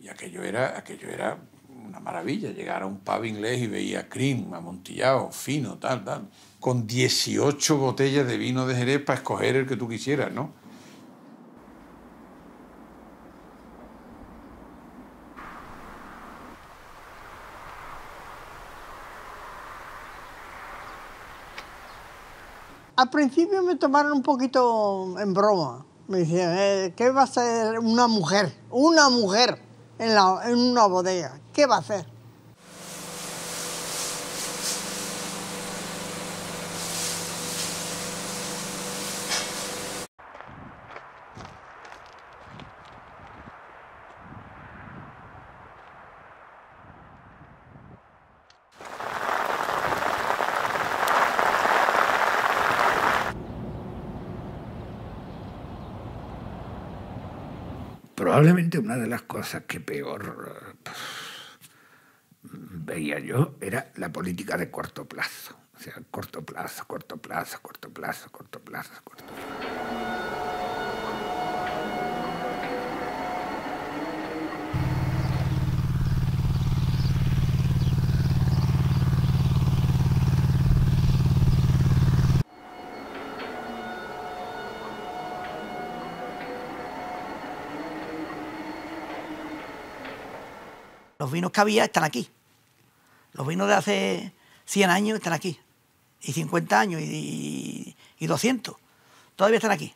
Y aquello era, era una maravilla, llegar a un pub inglés y veía cream, amontillado, fino, tal, tal, con 18 botellas de vino de Jerez para escoger el que tú quisieras, ¿no? Al principio me tomaron un poquito en broma. Me decían, eh, ¿qué va a hacer una mujer? Una mujer en, en una bodega. ¿Qué va a hacer? Probablemente una de las cosas que peor eh, veía yo era la política de corto plazo. O sea, corto plazo, corto plazo, corto plazo, corto plazo, corto plazo. Los vinos que había están aquí. Los vinos de hace 100 años están aquí. Y 50 años y, y 200. Todavía están aquí.